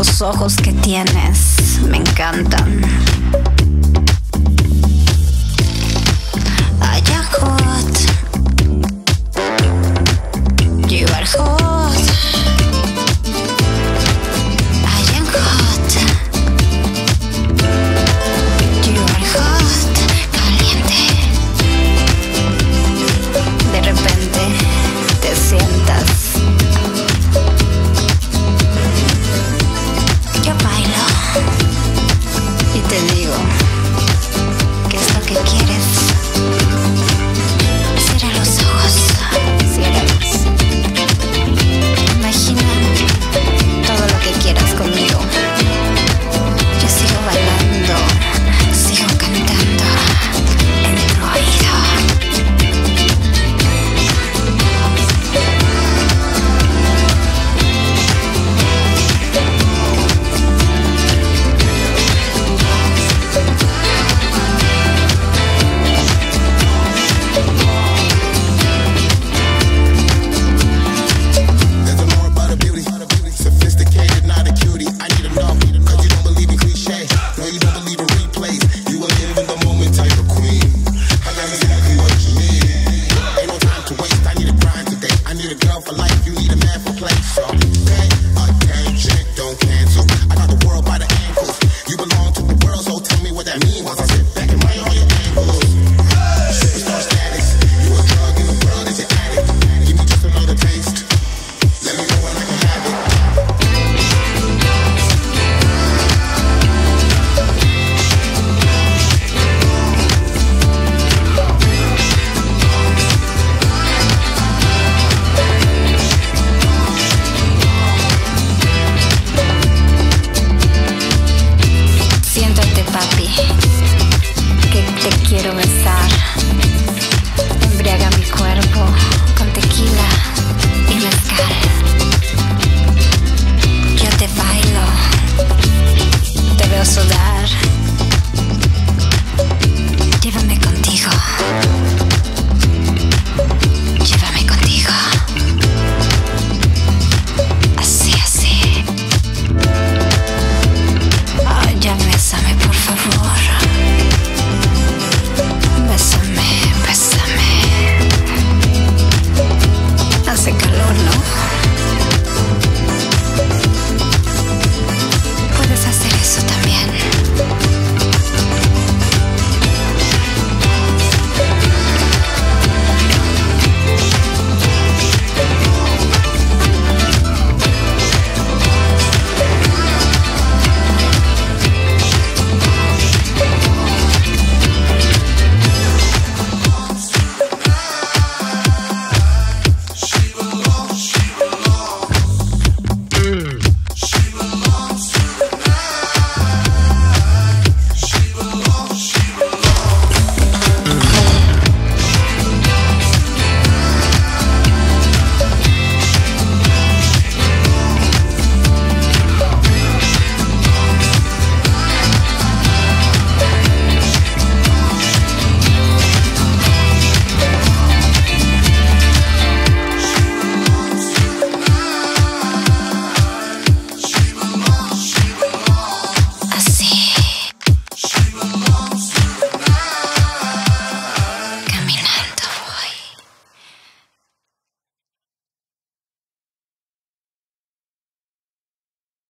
Esos ojos que tienes me encantan. Que quieres?